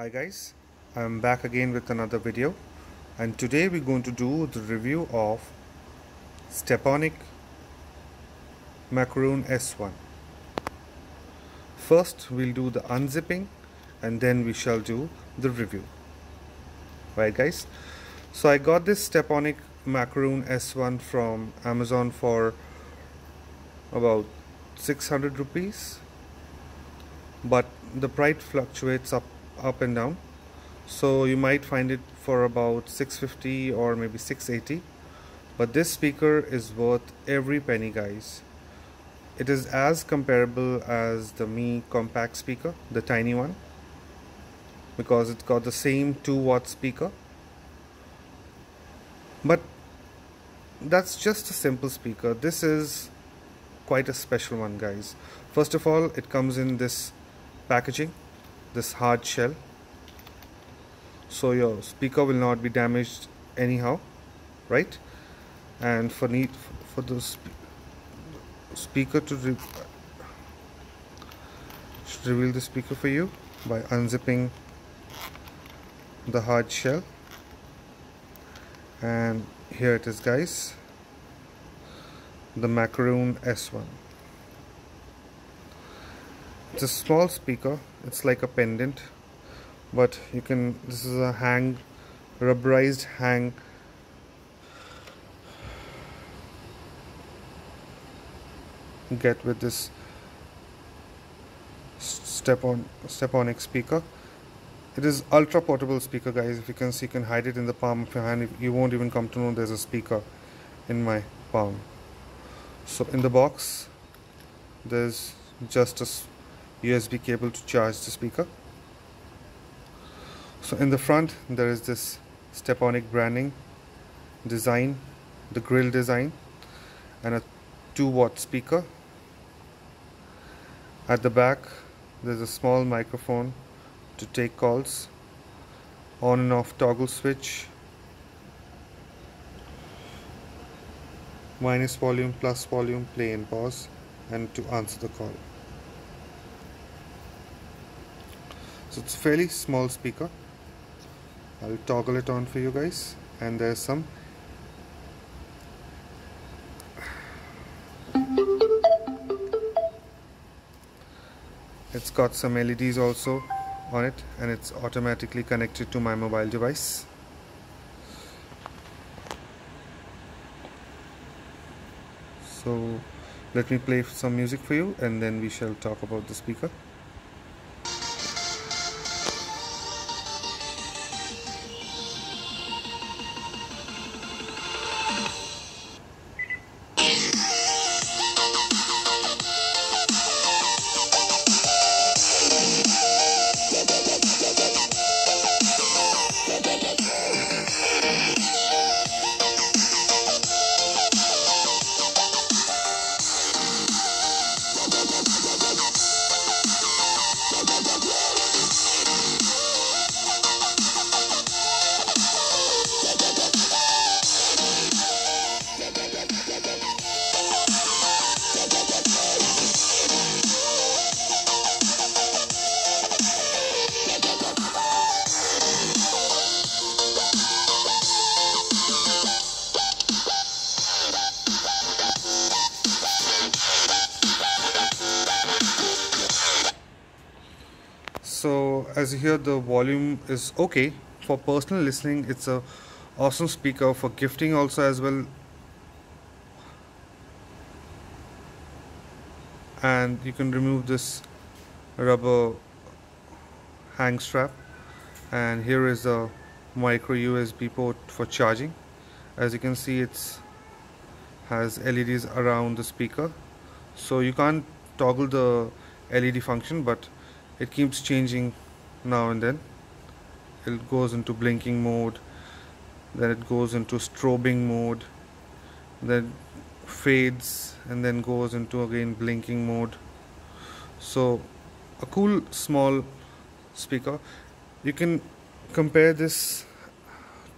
Hi guys, I'm back again with another video and today we're going to do the review of Steponic Macaroon S1. First we'll do the unzipping and then we shall do the review. Right guys, so I got this Steponic Macaroon S1 from Amazon for about 600 rupees but the price fluctuates up up and down. So you might find it for about 650 or maybe 680 but this speaker is worth every penny guys. It is as comparable as the Mi compact speaker the tiny one because it's got the same 2 watt speaker. But that's just a simple speaker. This is quite a special one guys. First of all it comes in this packaging this hard shell. So your speaker will not be damaged anyhow right? And for need for the spe speaker to re reveal the speaker for you by unzipping the hard shell. And here it is guys. The macaroon s1 it's a small speaker. It's like a pendant. But you can this is a hang rubberized hang. Get with this step on step steponic speaker. It is ultra portable speaker guys. If you can see you can hide it in the palm of your hand. You won't even come to know there's a speaker in my palm. So in the box there's just a USB cable to charge the speaker. So in the front there is this Steponic branding design the grill design and a 2 watt speaker. At the back there's a small microphone to take calls on and off toggle switch minus volume plus volume play and pause and to answer the call so it's fairly small speaker. I'll toggle it on for you guys. And there's some it's got some LEDs also on it and it's automatically connected to my mobile device. So let me play some music for you and then we shall talk about the speaker so as you hear the volume is okay. For personal listening it's a awesome speaker. For gifting also as well. And you can remove this rubber hang strap. And here is the micro USB port for charging. As you can see it's has LEDs around the speaker. So you can't toggle the LED function but it keeps changing now and then. It goes into blinking mode then it goes into strobing mode then fades and then goes into again blinking mode. So a cool small speaker. You can compare this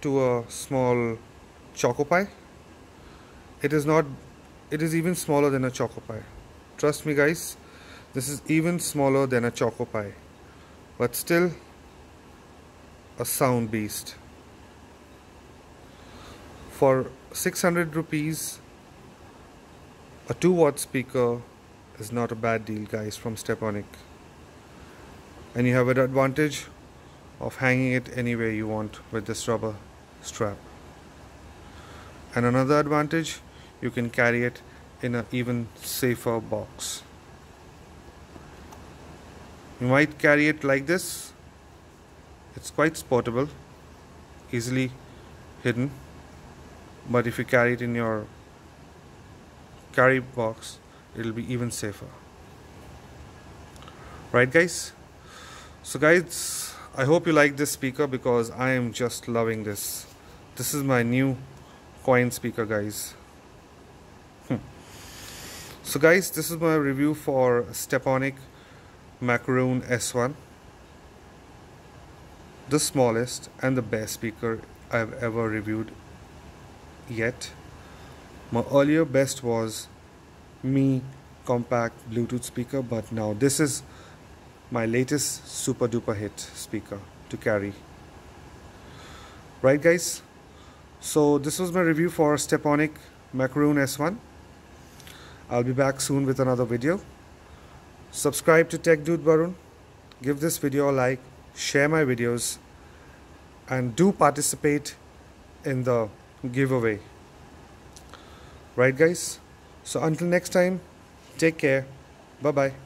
to a small choco pie. It is not it is even smaller than a choco pie. Trust me guys this is even smaller than a choco pie but still a sound beast. For 600 rupees a 2 watt speaker is not a bad deal guys from Steponic. And you have an advantage of hanging it anywhere you want with this rubber strap. And another advantage you can carry it in an even safer box you might carry it like this. It's quite sportable easily hidden. But if you carry it in your carry box it'll be even safer. Right guys? So guys I hope you like this speaker because I am just loving this. This is my new coin speaker guys. Hmm. so guys this is my review for Steponic Macaroon S1 the smallest and the best speaker I've ever reviewed yet. My earlier best was Mi compact Bluetooth speaker but now this is my latest super duper hit speaker to carry. Right guys? So this was my review for Steponic Macaroon S1 I'll be back soon with another video subscribe to Tech Dude Varun give this video a like. Share my videos. And do participate in the giveaway. Right guys? So until next time take care. Bye bye